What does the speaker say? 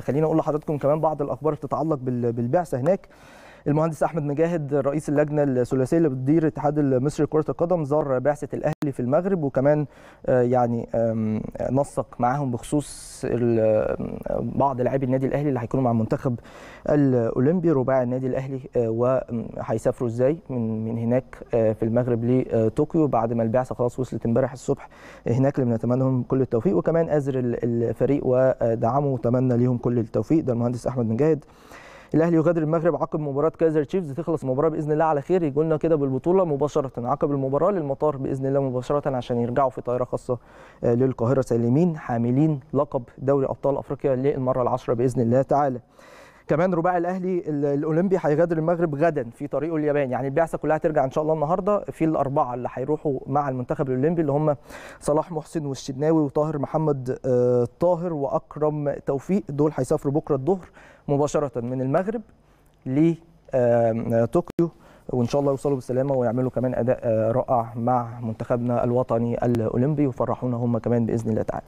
خلينا أقول لحضراتكم كمان بعض الأخبار بتتعلق بالبعثه هناك. المهندس أحمد مجاهد رئيس اللجنة الثلاثية اللي بتدير الاتحاد المصري لكرة القدم زار بعثة الأهلي في المغرب وكمان يعني نسق معاهم بخصوص بعض لاعبي النادي الأهلي اللي هيكونوا مع المنتخب الأولمبي رباعي النادي الأهلي وهيسافروا إزاي من من هناك في المغرب لطوكيو بعد ما البعثة خلاص وصلت امبارح الصبح هناك اللي بنتمنى لهم كل التوفيق. وكمان أزر الفريق ودعمه وتمنى ليهم كل التوفيق. ده المهندس أحمد مجاهد. الأهلي يغادر المغرب عقب مباراة كايزر تشيفز تخلص المباراة بإذن الله على خير. يجوا لنا كده بالبطولة مباشرة. عقب المباراة للمطار بإذن الله مباشرة عشان يرجعوا في طائره خاصة للقاهرة. سالمين حاملين لقب دوري أبطال أفريقيا للمرة العاشرة بإذن الله تعالى. كمان رباعي الأهلي الأولمبي هيغادر المغرب غدا في طريقه اليابان يعني البعثة كلها ترجع إن شاء الله النهارده في الأربعة اللي هيروحوا مع المنتخب الأولمبي اللي هم صلاح محسن والشناوي وطاهر محمد طاهر وأكرم توفيق. دول هيسافروا بكرة الظهر مباشرة من المغرب لطوكيو وإن شاء الله يوصلوا بالسلامة ويعملوا كمان أداء رائع مع منتخبنا الوطني الأولمبي ويفرحونا هم كمان بإذن الله تعالى.